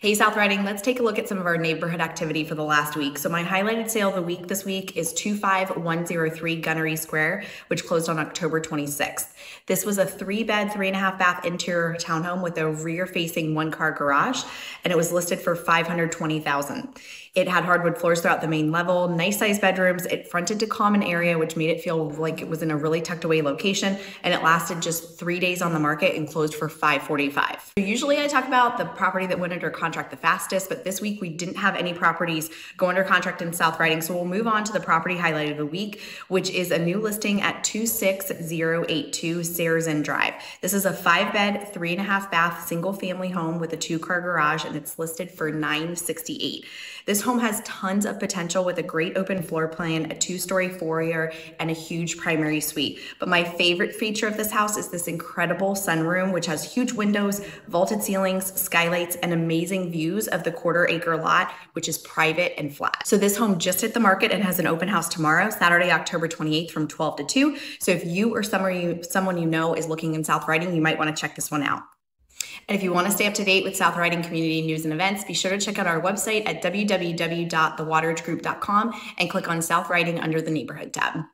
Hey, South Riding, let's take a look at some of our neighborhood activity for the last week. So, my highlighted sale of the week this week is 25103 Gunnery Square, which closed on October 26th. This was a three bed, three and a half bath interior townhome with a rear facing one car garage, and it was listed for 520000 It had hardwood floors throughout the main level, nice sized bedrooms. It fronted to common area, which made it feel like it was in a really tucked away location, and it lasted just three days on the market and closed for 545 Usually, I talk about the property that went under under contract the fastest, but this week we didn't have any properties go under contract in South Riding. So we'll move on to the property highlight of the week, which is a new listing at 26082 Sarrazin Drive. This is a five bed, three and a half bath, single family home with a two car garage, and it's listed for 968. This home has tons of potential with a great open floor plan, a two story foyer, and a huge primary suite. But my favorite feature of this house is this incredible sunroom, which has huge windows, vaulted ceilings, skylights, and amazing amazing views of the quarter acre lot, which is private and flat. So this home just hit the market and has an open house tomorrow, Saturday, October 28th from 12 to 2. So if you or someone you, someone you know is looking in South Riding, you might want to check this one out. And if you want to stay up to date with South Riding community news and events, be sure to check out our website at www.thewateridgegroup.com and click on South Riding under the neighborhood tab.